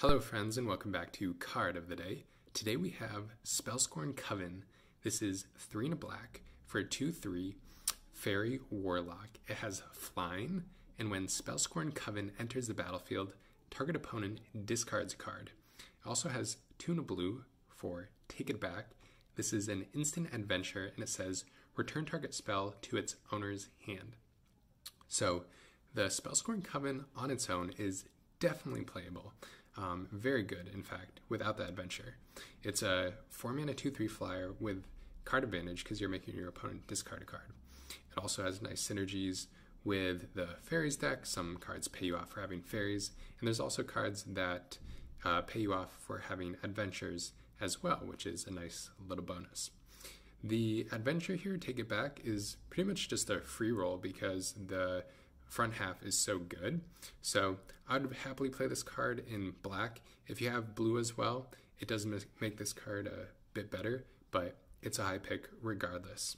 Hello, friends, and welcome back to Card of the Day. Today we have Spellscorn Coven. This is three in a black for a 2 3 Fairy Warlock. It has flying, and when Spellscorn Coven enters the battlefield, target opponent discards a card. It also has two in a blue for Take It Back. This is an instant adventure, and it says return target spell to its owner's hand. So, the Spellscorn Coven on its own is definitely playable. Um, very good, in fact, without the adventure. It's a 4 mana 2 3 flyer with card advantage because you're making your opponent discard a card. It also has nice synergies with the fairies deck. Some cards pay you off for having fairies, and there's also cards that uh, pay you off for having adventures as well, which is a nice little bonus. The adventure here, Take It Back, is pretty much just a free roll because the front half is so good. So I'd happily play this card in black. If you have blue as well, it does make this card a bit better, but it's a high pick regardless.